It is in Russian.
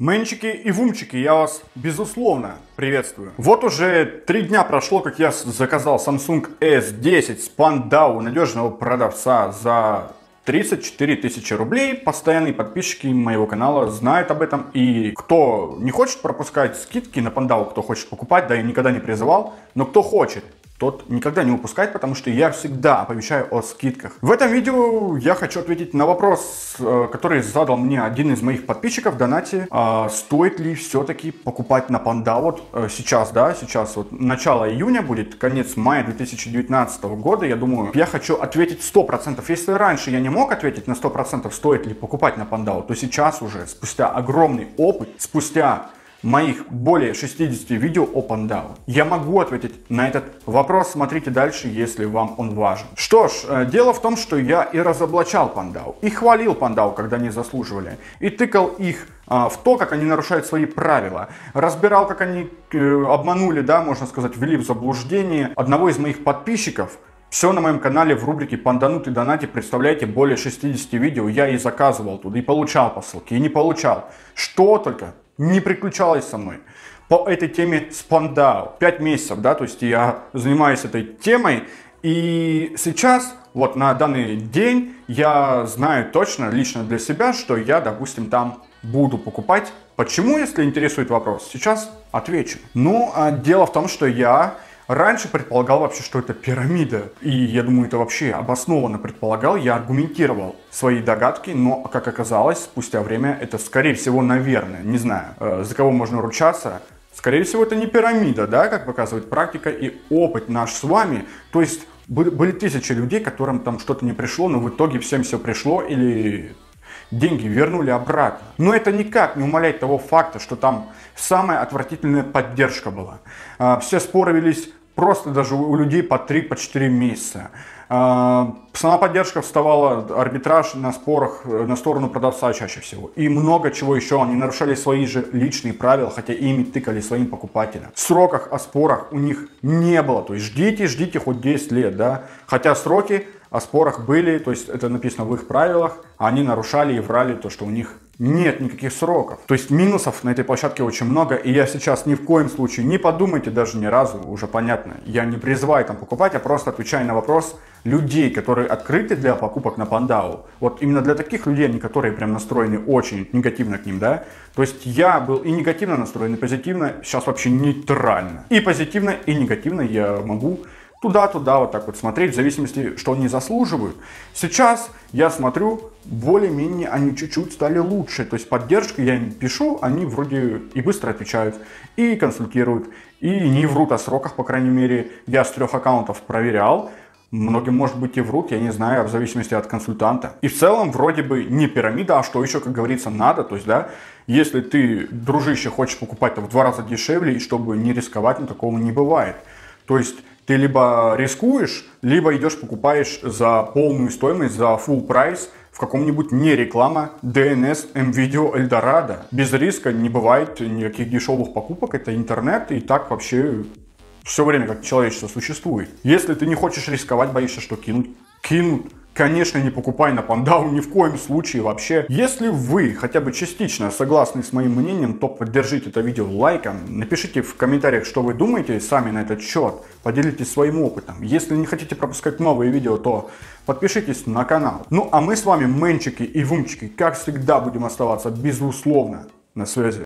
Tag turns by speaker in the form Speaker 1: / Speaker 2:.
Speaker 1: Мэнчики и вумчики, я вас безусловно приветствую. Вот уже три дня прошло, как я заказал Samsung S10 с Pandau надежного продавца за 34 тысячи рублей. Постоянные подписчики моего канала знают об этом. И кто не хочет пропускать скидки на Pandau, кто хочет покупать, да я никогда не призывал, но кто хочет, тот никогда не упускает, потому что я всегда оповещаю о скидках. В этом видео я хочу ответить на вопрос, э, который задал мне один из моих подписчиков в донате. А, стоит ли все-таки покупать на панда? Вот э, сейчас, да, сейчас вот начало июня будет, конец мая 2019 года. Я думаю, я хочу ответить 100%. Если раньше я не мог ответить на 100%, стоит ли покупать на панда, то сейчас уже, спустя огромный опыт, спустя моих более 60 видео о Пандау. Я могу ответить на этот вопрос, смотрите дальше, если вам он важен. Что ж, э, дело в том, что я и разоблачал Пандау, и хвалил Пандау, когда не заслуживали, и тыкал их а, в то, как они нарушают свои правила. Разбирал, как они э, обманули, да, можно сказать, ввели в заблуждение одного из моих подписчиков, все на моем канале в рубрике «Панданутый донати». Представляете, более 60 видео я и заказывал туда, и получал посылки, и не получал. Что только не приключалось со мной по этой теме Спандау. Пять месяцев, да, то есть я занимаюсь этой темой. И сейчас, вот на данный день, я знаю точно, лично для себя, что я, допустим, там буду покупать. Почему, если интересует вопрос? Сейчас отвечу. Ну, а дело в том, что я Раньше предполагал вообще, что это пирамида. И я думаю, это вообще обоснованно предполагал. Я аргументировал свои догадки, но, как оказалось, спустя время это, скорее всего, наверное, не знаю, э, за кого можно ручаться, Скорее всего, это не пирамида, да, как показывает практика и опыт наш с вами. То есть были, тысячи людей, которым там что-то не пришло, но в итоге всем все пришло или деньги вернули обратно. Но это никак не умаляет того факта, что там самая отвратительная поддержка была. А, все споры велись просто даже у людей по 3-4 по 4 месяца. А, сама поддержка вставала, арбитраж на спорах э, на сторону продавца чаще всего. И много чего еще. Они нарушали свои же личные правила, хотя ими тыкали своим покупателям. В сроках о спорах у них не было. То есть ждите, ждите хоть 10 лет, да. Хотя сроки о спорах были, то есть это написано в их правилах, а они нарушали и врали то, что у них нет никаких сроков. То есть минусов на этой площадке очень много, и я сейчас ни в коем случае, не подумайте даже ни разу, уже понятно, я не призываю там покупать, а просто отвечаю на вопрос людей, которые открыты для покупок на Пандау. Вот именно для таких людей, они которые прям настроены очень негативно к ним, да. То есть я был и негативно настроен, и позитивно, сейчас вообще нейтрально. И позитивно, и негативно я могу туда-туда вот так вот смотреть, в зависимости, что они заслуживают. Сейчас я смотрю, более-менее они чуть-чуть стали лучше. То есть поддержка, я им пишу, они вроде и быстро отвечают, и консультируют, и не врут о сроках, по крайней мере. Я с трех аккаунтов проверял, Многим, может быть, и врут, я не знаю, в зависимости от консультанта. И в целом, вроде бы, не пирамида, а что еще, как говорится, надо. То есть, да, если ты, дружище, хочешь покупать в два раза дешевле, и чтобы не рисковать, ну, такого не бывает. То есть, ты либо рискуешь, либо идешь покупаешь за полную стоимость, за full прайс в каком-нибудь не реклама DNS MVideo Eldorado. Без риска не бывает никаких дешевых покупок, это интернет и так вообще все время как человечество существует. Если ты не хочешь рисковать, боишься, что кинут, кинут. Конечно, не покупай на Пандау ни в коем случае вообще. Если вы хотя бы частично согласны с моим мнением, то поддержите это видео лайком. Напишите в комментариях, что вы думаете сами на этот счет. Поделитесь своим опытом. Если не хотите пропускать новые видео, то подпишитесь на канал. Ну а мы с вами, мэнчики и вумчики, как всегда будем оставаться безусловно на связи.